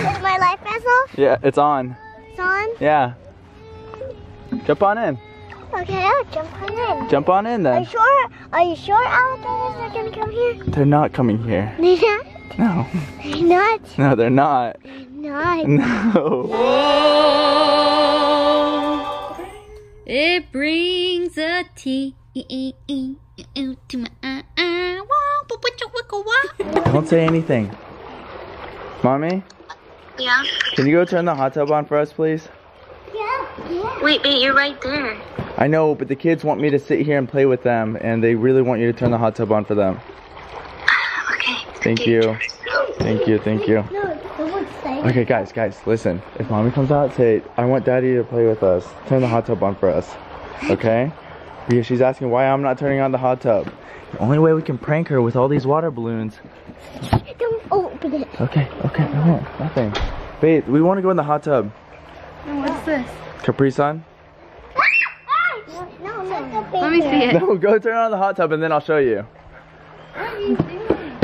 Is my life vest Yeah, it's on. It's on? Yeah. Jump on in. Okay, I'll jump on in. Jump on in then. Are then. you sure? Are you sure alligators are gonna come here? They're not coming here. They're not. No. They're not. No, they're not. They're not. No. It brings a tea to my eye. Don't say anything. Mommy, Yeah. can you go turn the hot tub on for us, please? Yeah, yeah. Wait, wait, you're right there. I know, but the kids want me to sit here and play with them, and they really want you to turn the hot tub on for them. Okay. Thank you. Thank you, thank you. No. Okay, guys, guys, listen. If mommy comes out, say, I want daddy to play with us. Turn the hot tub on for us. Okay? Because she's asking why I'm not turning on the hot tub. The only way we can prank her with all these water balloons. Oh, Don't open it. Okay, okay, no, nothing. Babe, we want to go in the hot tub. What's this? Capri Sun? No, no. Let me see it. No, go turn on the hot tub and then I'll show you.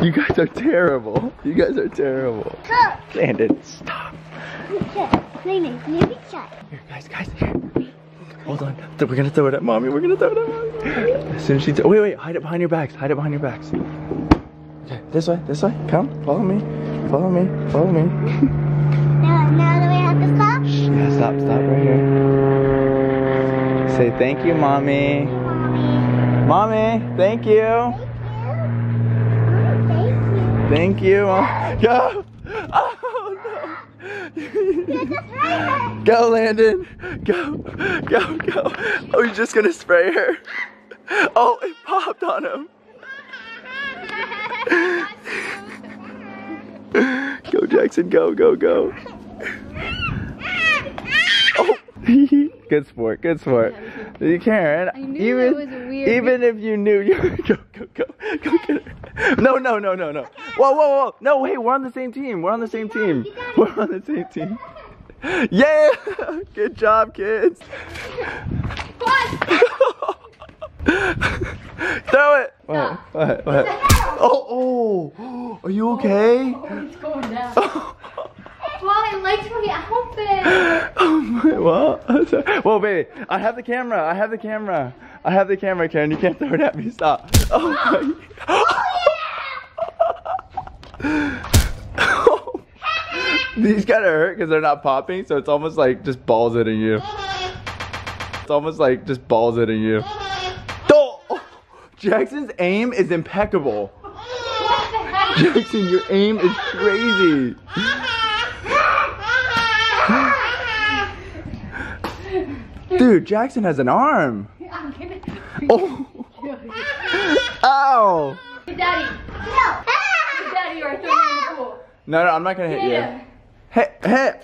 You guys are terrible. You guys are terrible. Landon, stop. Cleaning, maybe shut. Here, guys, guys, here. Hold on. We're gonna throw it at mommy. We're gonna throw it at mommy. As soon as she. wait, wait. Hide it behind your backs. Hide it behind your backs. Okay, this way. This way. Come. Follow me. Follow me. Follow me. Now, now do we have to stop? yeah, stop. Stop right here. Say thank you, mommy. Mommy, thank you. Thank you. Thank you. Mom. Go. Oh no. Go, Landon. Go. Go, go. Oh, he's just gonna spray her. Oh, it popped on him. Go, Jackson. Go, go, go. Oh. good sport. Good sport. You Keren. I knew even, it was weird. Even if you knew, you go, go, go, go get her. No, no, no, no, no. Whoa, whoa, whoa. No, hey, we're on the same team. We're on the same team. We're on the same team. Yeah! Good job, kids. Throw it. What? What? What? Oh, oh. Are you oh, okay? Oh, it's going down. Well, I liked my outfit. Oh my, well, whoa, baby, I have the camera. I have the camera. I have the camera, Keren. You can't throw it at me. Stop. Oh my. Oh, These kind of hurt because they're not popping, so it's almost like just balls hitting you. It's almost like just balls hitting you. Jackson's aim is impeccable. Jackson, your aim is crazy. Dude, Jackson has an arm. Oh. Ow. Daddy. No. Daddy, or I throw you in the pool. No, no, I'm not gonna hit you. Hit, hit.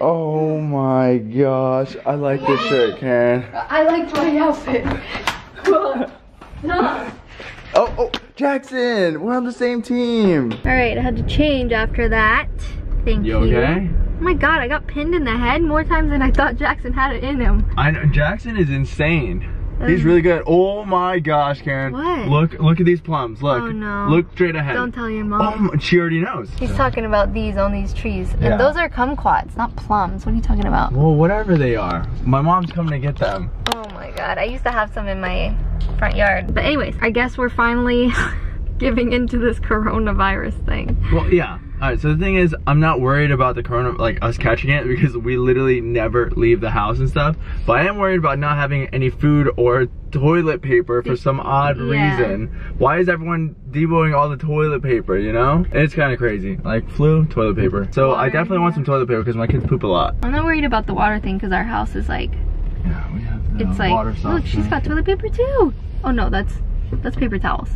Oh my gosh, I like this shirt, Keren. I liked my outfit. No. Oh, oh, Jackson, we're on the same team. All right, I had to change after that. Thank you. Oh my god, I got pinned in the head more times than I thought Jackson had it in him. I know Jackson is insane. He's really good. Oh my gosh, Keren. What? Look, look at these plums. Look. Oh, no. Look straight ahead. Don't tell your Oh, mom. m- she already knows. He's talking about these on these trees. Yeah. And those are kumquats, not plums. What are you talking about? Well, whatever they are. My mom's coming to get them. Oh my god, I used to have some in my front yard. But anyways, I guess we're finally giving into this coronavirus thing. Well, yeah. All right. So the thing is, I'm not worried about the corona, like us catching it, because we literally never leave the house and stuff. But I am worried about not having any food or toilet paper for some odd Yeah. reason. Why is everyone deboing all the toilet paper? You know, it's kind of crazy. Like flu, toilet paper. So I Water, definitely want some toilet paper because my kids poop a lot. I'm not worried about the water thing because our house is like, Yeah, we have. it's like, water look, she's got toilet paper too. Oh no, that's that's paper towels.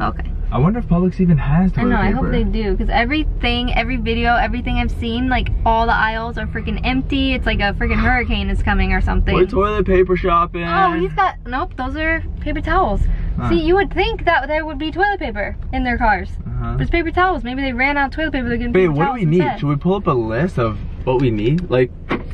Okay. I wonder if Publix even has I toilet know, I paper. hope they do because everything, every video, everything I've seen, like all the aisles are freaking empty. It's like a freaking hurricane is coming or something. We're toilet paper shopping. Oh, he's got nope. Those are paper towels. Huh. See, you would think that there would be toilet paper in their cars, Uh-huh. but it's paper towels. Maybe they ran out of toilet paper. They're getting Babe, paper what do we need? instead. Should we pull up a list of what we need? Like,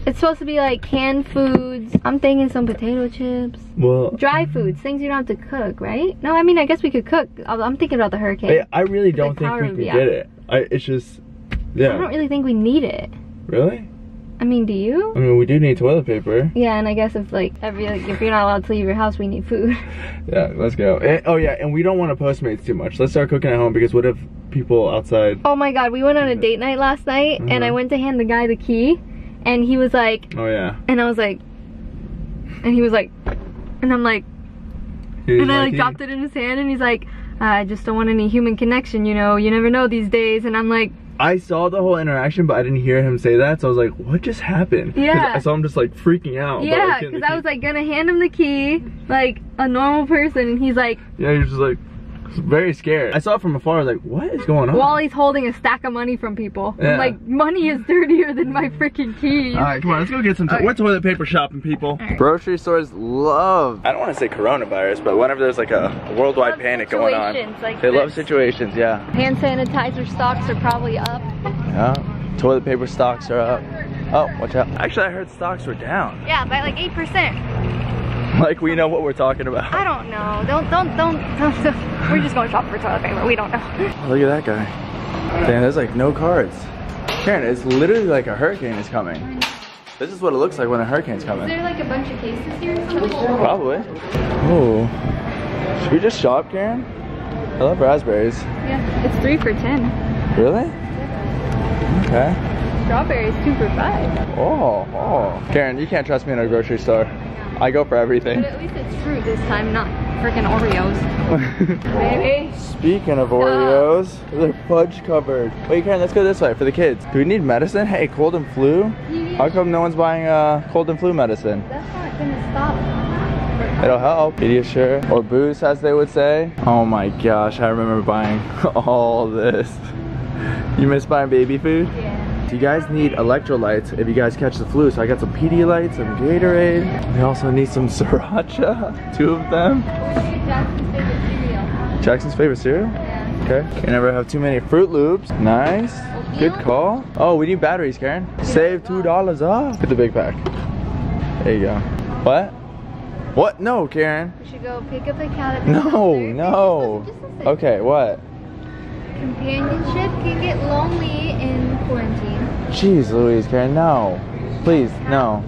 It's supposed to be like canned foods. I'm thinking some potato chips, well, dry foods, things you don't have to cook, right? No, I mean I guess we could cook. I'm thinking about the hurricane. I, I really don't think we would can get out. it. I, it's just, Yeah. I don't really think we need it. Really? I mean, do you? I mean, we do need toilet paper. Yeah, and I guess if like every like if you're not allowed to leave your house, we need food. Yeah, let's go. Eh, oh yeah, and we don't want to Postmates too much. Let's start cooking at home because what if people outside? Oh my god, we went on a date night last night, and I Mhm. went to hand the guy the key, and he was like, Oh yeah. and I was like, and he was like, and I'm like, and I like dropped it in his hand, and he's like, uh, I just don't want any human connection, you know. You never know these days, and I'm like, I saw the whole interaction, but I didn't hear him say that, so I was like, "What just happened? Yeah. So I saw him just like freaking out. yeah, because I was like gonna hand him the key, like a normal person, and he's like, yeah, you're just like very scared. I saw it from afar. I was like, "What is going on?" while he's holding a stack of money from people. Yeah. I'm like, money is dirtier than my freaking keys. All right, come on, let's go get some. To- Okay. We're toilet paper shopping, people. Grocery stores love. I don't want to say coronavirus, but whenever there's like a worldwide Love panic going on, like they love situations. Yeah. Hand sanitizer stocks are probably up. Yeah. Toilet paper stocks are up. Oh, watch out. Actually, I heard stocks were down. Yeah, by like 8%. Like we know what we're talking about. I don't know. Don't, don't, don't, don't, don't. We're just going shopping for toilet paper. We don't know. Oh, look at that guy. Damn, there's like no cards. Keren, it's literally like a hurricane is coming. This is what it looks like when a hurricane's Is coming. there like a bunch of cases here or something? Probably. Oh. Should we just shop, Keren? I love raspberries. Yeah, it's three for 10. Really? Okay. Strawberries, two for five. Oh, oh. Keren, you can't trust me in a grocery store. I go for everything. But at least it's fruit this time, not freaking Oreos. Baby. Speaking of Oreos, they're fudge covered. Wait, Keren, let's go this way for the kids. Do we need medicine? Hey, cold and flu? How come no one's buying uh, cold and flu medicine? That's not gonna stop. It'll help. Pediasure or boost, as they would say. Oh my gosh, I remember buying all this. You miss buying baby food? Yeah. You guys need electrolytes if you guys catch the flu. So I got some Pedialyte, some Gatorade. We also need some Sriracha, two of them. Jackson's favorite cereal. Jackson's favorite cereal? Yeah. Okay. Can never have too many Froot Loops. Nice. Good call. Oh, we need batteries, Keren. Save two dollars off. Get the big pack. There you go. What? What? No, Keren. We should go pick up the cat. No, no. Okay, what? Companionship can get lonely in quarantine. Jeez Louise, Keren, no. Please, no.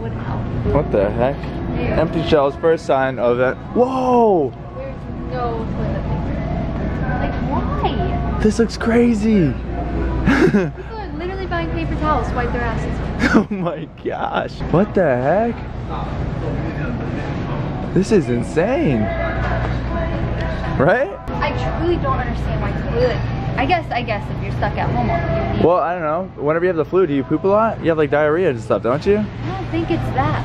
What the heck? There. Empty shells, first sign of it. Whoa! There's no toilet paper. Like, why? This looks crazy. People are literally buying paper towels to wipe their asses. oh my gosh. What the heck? This is insane. Right? I truly don't understand why toilet. I guess, I guess if you're stuck at home. Well, I don't know. Whenever you have the flu, do you poop a lot? You have like diarrhea and stuff, don't you? I don't think it's that.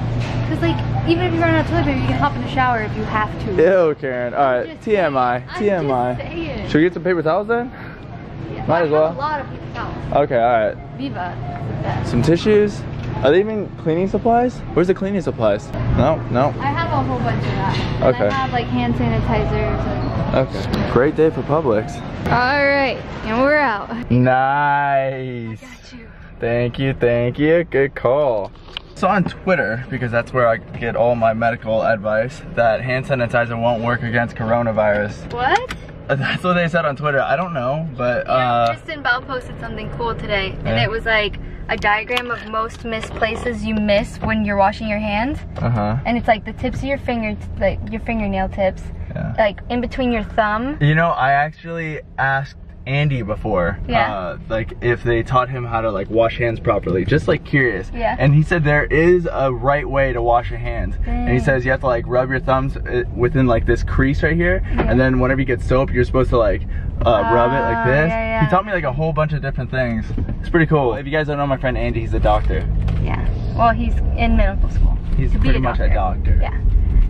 Cause like, even if you run out of toilet paper, you can hop in the shower if you have to. Ew, Keren. Alright, Just TMI. saying. TMI. Should we get some paper towels then? Yeah, might I as have well. A lot of paper towels. Okay, alright. Viva is the best. Some tissues? Are they even cleaning supplies? Where's the cleaning supplies? No, no. I have a whole bunch of that. And Okay. I have like hand sanitizers and. Okay. Great day for Publix. All right, and we're out. Nice. You. Thank you, thank you. Good call. So on Twitter, because that's where I get all my medical advice, that hand sanitizer won't work against coronavirus. What? That's what they said on Twitter. I don't know, but Yeah, uh, Kristen Bell posted something cool today, and Yeah. it was like a diagram of most missed places you miss when you're washing your hands, uh-huh. and it's like the tips of your finger, like your fingernail tips, Yeah. like in between your thumb. You know, I actually asked Andy before, Yeah. uh, like if they taught him how to like wash hands properly, just like curious. Yeah. And he said there is a right way to wash your hands, and he says you have to like rub your thumbs uh, within like this crease right here, and then whenever you get soap, you're supposed to like uh, rub it like Ah, this. yeah, yeah. He taught me like a whole bunch of different things. It's pretty cool. If you guys don't know my friend Andy, he's a doctor. Yeah. Well, he's in medical school. He's pretty much a doctor. Yeah.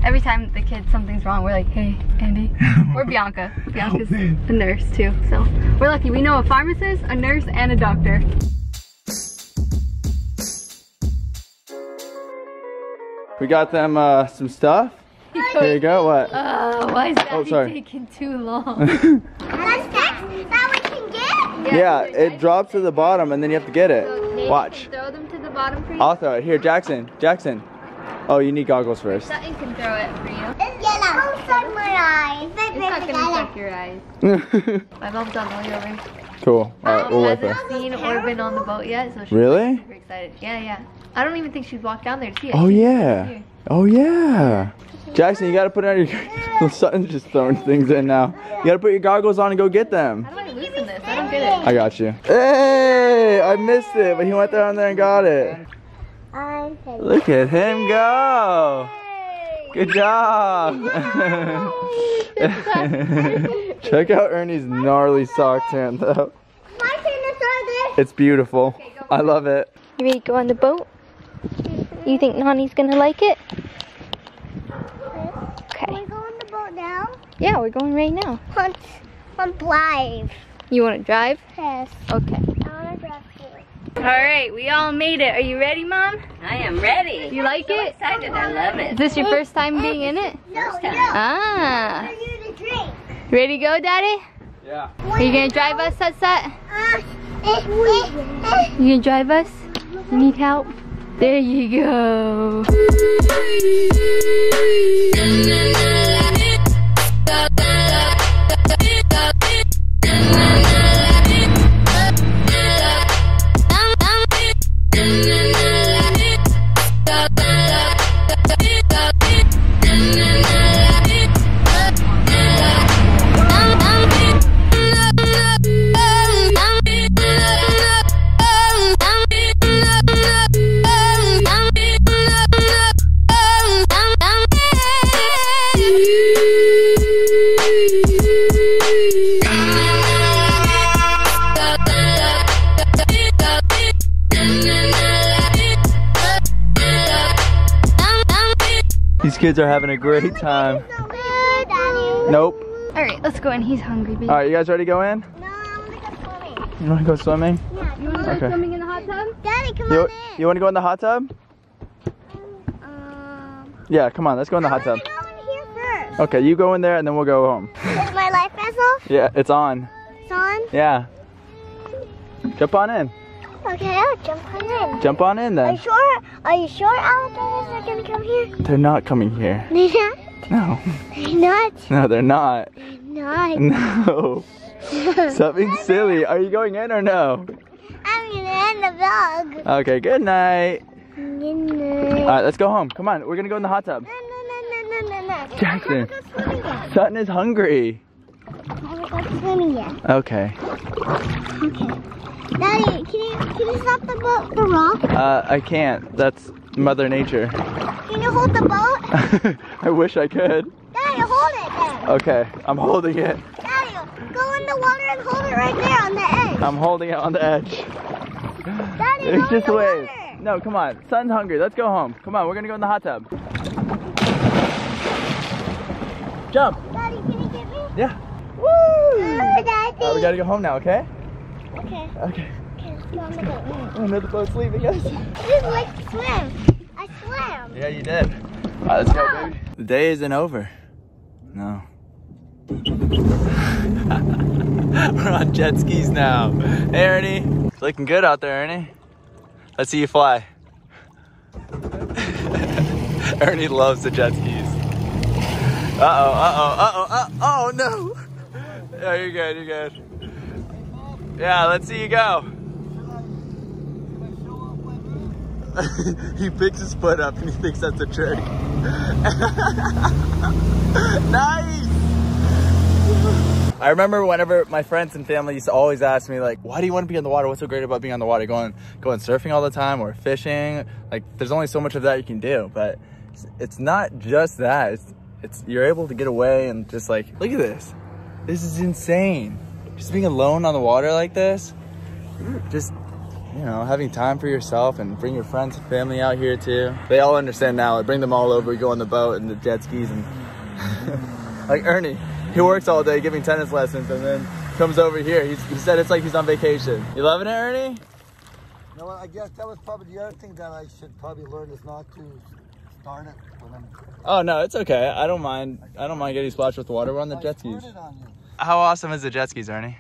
Every time the kid something's wrong, we're like, hey, Andy. or Bianca. Bianca's Oh, man. a nurse too. So we're lucky. We know a pharmacist, a nurse, and a doctor. We got them uh, some stuff. Here you go. What? Uh, why is that Oh, sorry. taking too long? That's next that we can get. yeah, it drops to the bottom, and then you have to get it. Watch. Throw them to the bottom for you. I'll throw it. Here, Jackson. Jackson. Oh, you need goggles first. Sutton can throw it for you. It's yellow. Don't suck my eyes. It's not gonna suck your eyes. My mom's all the way over. Cool. All right, we'll wait for her. hasn't seen or been on the boat yet, so she's Really? super excited. Yeah, yeah. I don't even think she's walked down there to see it. Oh She's yeah. Oh yeah. Jackson, you gotta put on your. Sutton's just throwing things in now. You gotta put your goggles on and go get them. How do I loosen this? I don't get it. I got you. Hey, I missed it, but he went down there and got it. I'm. Look at him go. Good job. Check out Ernie's gnarly sock tan though. My tennis are. It's beautiful. I love it. You ready to go on the boat? You think Nani's gonna like it? Can Okay. we go on the boat now? Yeah, we're going right now. Hunt, on drive. You wanna drive? Yes. Okay. I want to drive too. All right, we all made it. Are you ready, Mom? I am ready. You like it? Excited. I love it. Is this your first time being in it? No, no. Ah. For you to drink. Ready to go, Daddy? Yeah. Are you gonna drive us, Sat Sat? Uh, eh, eh, eh. You gonna drive us? You need help? There you go. Kids are having a great time. So good, Daddy. Nope. All right, let's go in. He's hungry, baby. All right, you guys ready to go in? No, I want to go swimming. You wanna go swimming? Yeah, You wanna go Okay. swimming in the hot tub? Daddy, come You, on you wanna go in the hot tub? Um, Yeah, come on, let's go in the hot tub. wanna go in here first. Okay, you go in there and then we'll go home. Is my life vessel Yeah, it's on. on? Yeah. Jump on in. Okay, I'll jump on in. Jump on in then. Are you sure? Are you sure alligators are gonna come here? They're not coming here. They're not. No. They're not. No, they're not. Not. No. Something silly. Are you going in or no? I'm gonna end the vlog. Okay, good night. Good night. All right, let's go home. Come on, we're gonna go in the hot tub. No, no, no, no, no, no, no. Jackson. I haven't gone swimming yet. Sutton is hungry. I haven't gone swimming yet. Okay. Okay. Daddy, can you can you stop the boat, the rock? Uh, I can't. That's Mother Nature. Can you hold the boat? I wish I could. Daddy, hold it then. Okay, I'm holding it. Daddy, go in the water and hold it right there on the edge. I'm holding it on the edge. Daddy, It's go in just the wave. water. No, come on. Son's hungry. Let's go home. Come on, we're gonna go in the hot tub. Jump. Daddy, can you get me? Yeah. Woo! Daddy. All right, we gotta go home now, okay? Okay. Okay. Okay, let's go on the boat. Oh, no, the boat's leaving us. I just like to swim. I swam. Yeah, you did. All right, let's go, baby. The day isn't over. No. We're on jet skis now. Hey, Ernie. It's looking good out there, Ernie. Let's see you fly. Ernie loves the jet skis. Uh-oh, uh-oh, uh-oh, uh oh, no. Yeah, you're good, you're good. Yeah, let's see you go. he picks his foot up and he thinks that's a trick. nice! I remember whenever my friends and family used to always ask me like, why do you want to be on the water? What's so great about being on the water? Going going surfing all the time or fishing? Like there's only so much of that you can do, but it's, it's not just that. It's it's you're able to get away and just like look at this. This is insane. Just being alone on the water like this. Just you know, having time for yourself and bring your friends and family out here too. They all understand now. I bring them all over. We go on the boat and the jet skis and like Ernie, he works all day giving tennis lessons and then comes over here. He's, he said it's like he's on vacation. You loving it, Ernie? You know what? I guess that was probably the other thing that I should probably learn is not to start it when I'm. Oh no, it's okay. I don't mind. I don't mind getting splashed with water. We're on the I jet skis. Started on you. How awesome is the jet skis, Ernie?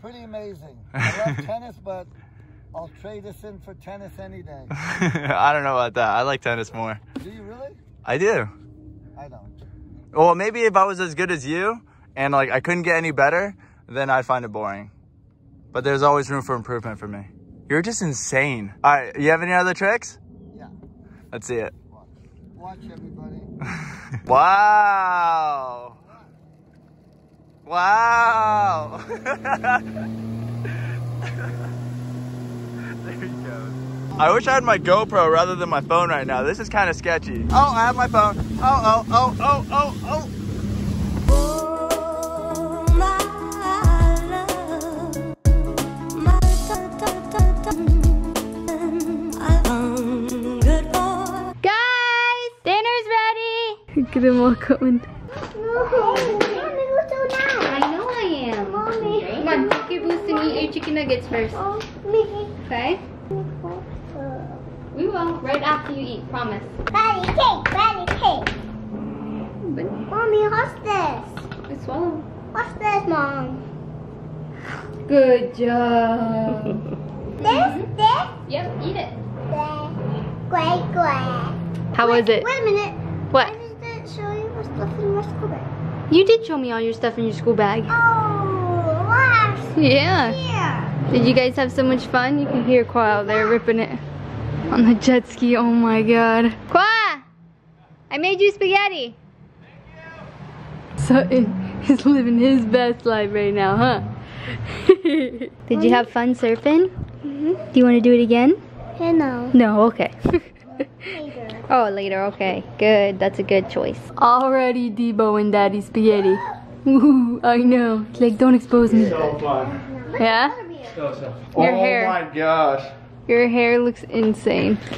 Pretty amazing. I love tennis, but I'll trade this in for tennis any day. I don't know about that. I like tennis more. Do you really? I do. I don't. Well, maybe if I was as good as you and like I couldn't get any better, then I'd find it boring. but there's always room for improvement for me. You're just insane. All right, you have any other tricks? Yeah. Let's see it. Watch, Watch everybody. Wow. Wow. there he goes. I wish I had my GoPro rather than my phone right now. This is kind of sketchy. Oh, I have my phone. Oh, oh, oh, oh, oh, oh. Guys, dinner's ready. Look at them all coming. No. Mommy, what's so nice? I know I am. Mommy. Come on, take your boost and eat your chicken nuggets first. Oh. Okay? We will, right after you eat, promise. Patty cake, patty cake. But Mommy, what's this? I swallow. What's this, Mom? Good job. This, mm-hmm. this, yep, eat it. Great, great. How was it? Wait a minute. What? I just didn't show you what's stuff in my school bag. You did show me all your stuff in your school bag. Oh, last Yeah. year. Did you guys have so much fun? You can hear Khoa out there ripping it on the jet ski. Oh my god. Khoa! I made you spaghetti. Thank you. Sutton is living his best life right now, huh? Did you have fun surfing? Mm-hmm. Do you want to do it again? You know. No, okay. Later. oh, later, okay. Good, that's a good choice. Already Debo and Daddy Spaghetti. Ooh, I know. Like, don't expose me. So fun. Yeah? So, so. Your oh hair. my gosh. Your hair looks insane.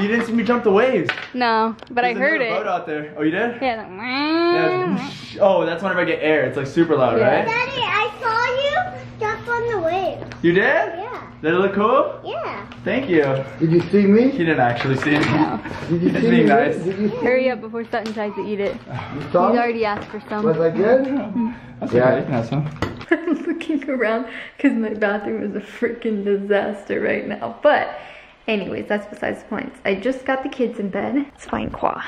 You didn't see me jump the waves. No, but I There's heard another boat it. out there. Oh, you did? Yeah, like, Yeah, oh, that's whenever I get air. It's like super loud, Yeah. right? Daddy, I saw you jump on the wave. You did? Yeah. Did it look cool? Yeah. Thank you. Did you see me? He didn't actually see me. Did you see being me? nice. Did you see Hurry up before Sutton tries to eat it. You He's saw me? already asked for some. Was I good? That's Yeah. okay. You can have some. I'm looking around because my bathroom is a freaking disaster right now. But, anyways, that's besides the point. I just got the kids in bed. Let's find Khoa.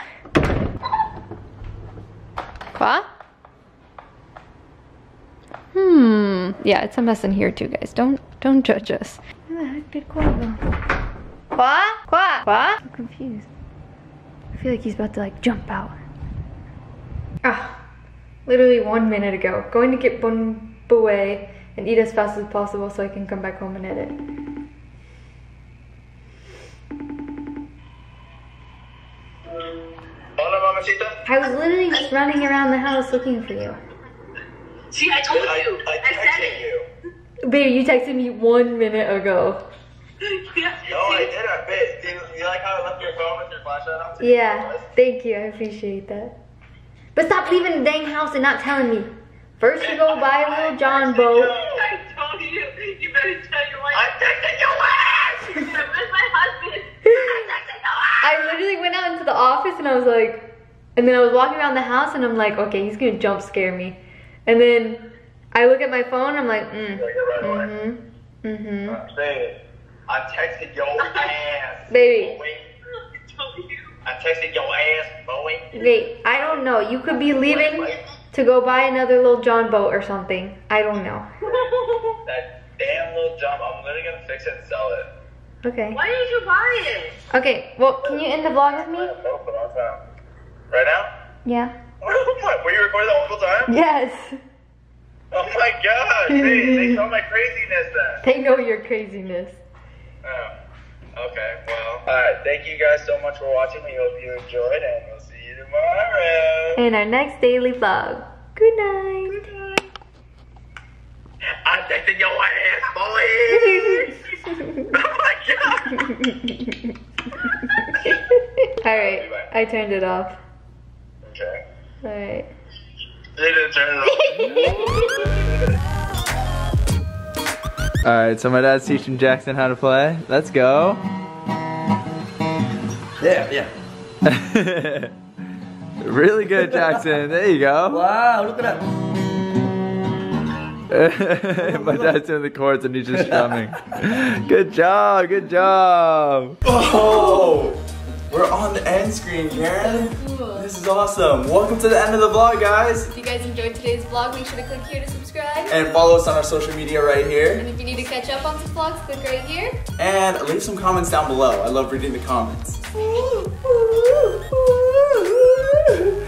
Khoa? Hmm. Yeah, it's a mess in here too, guys. Don't don't judge us. Where the heck did Khoa go? Khoa? Khoa? Khoa? I'm confused. I feel like he's about to like jump out. Ah, literally one minute ago. Going to get Bun away and eat as fast as possible so I can come back home and edit. Hola, mamacita. I was literally just running around the house looking for you. See, I told you. I I said texted it. you. Babe, you texted me one minute ago. Yeah. No, I did. I bet. Do you, you like how I left your phone with your flashlight on? Yeah, thank you. I appreciate that. But stop leaving the dang house and not telling me. First you go buy a little John boat. I told you. You better tell your wife. I texted your ass! Where's my husband? I texted your ass. I literally went out into the office and I was like, and then I was walking around the house and I'm like, okay, he's gonna jump scare me. And then I look at my phone, I'm like, mm, mm-hmm, mm-hmm. I'm saying, I texted your ass. Baby. I texted your ass, boy. Wait, I don't know. You could be leaving to go buy another little John boat or something. I don't know. That damn little jump, I'm literally gonna fix it and sell it. Okay. Why did you buy it? Okay, well, can you end the vlog with me? A long time. Right now? Yeah. What, Were you recording the whole time? Yes. Oh my gosh, they, they saw my craziness then. They know your craziness. Oh, okay, well. Alright, thank you guys so much for watching. We hope you enjoyed, and we'll see you tomorrow. In our next daily vlog. Good night. Good night. I texted your ass, boy! oh my god! Alright, I turned it off. Okay. Alright. They didn't turn it off. All right, so my dad's teaching Jackson how to play. Let's go. Yeah, yeah. really good, Jackson. There you go. Wow, look at that. my dad's in the chords and he's just strumming. good job, good job. Oh, we're on the end screen, Keren. This is awesome. Welcome to the end of the vlog, guys. If you guys enjoyed today's vlog, make sure to click here to subscribe. subscribe. And follow us on our social media right here. And if you need to catch up on some vlogs, click right here. And leave some comments down below. I love reading the comments. Ooh, ooh, ooh. Woo!